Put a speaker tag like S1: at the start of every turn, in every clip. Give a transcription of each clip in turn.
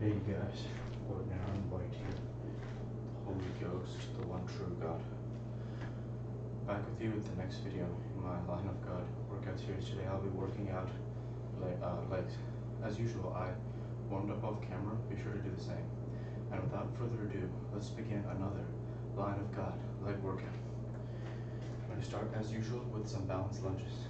S1: Hey guys, Lord Naren White here. The Holy Ghost, the one true God. Back with you with the next video in my Lion of God workout series. Today I'll be working out le uh, legs. As usual, I warmed up off camera. Be sure to do the same. And without further ado, let's begin another Lion of God leg workout. I'm going to start as usual with some balance lunges.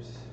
S1: Caffers.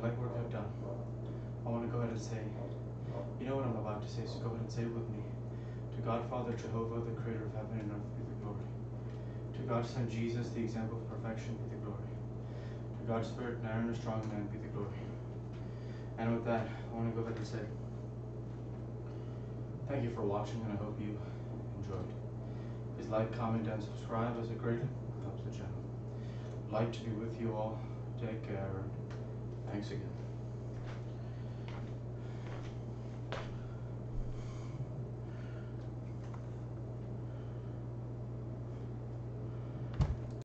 S1: Chest work, I've done, I want to go ahead and say, you know what I'm about to say, so go ahead and say it with me. To God, Father Jehovah, the creator of heaven and earth, be the glory. To God, Son Jesus, the example of perfection, be the glory. To God, Spirit, and Aaron, a strong man, be the glory. And with that, I want to go ahead and say, thank you for watching, and I hope you enjoyed. Please like, comment, and subscribe as it greatly helps the channel. Like to be with you all. Take care. Thanks again.